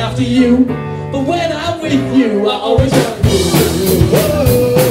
after you, but when I'm with you, I always go. Whoa.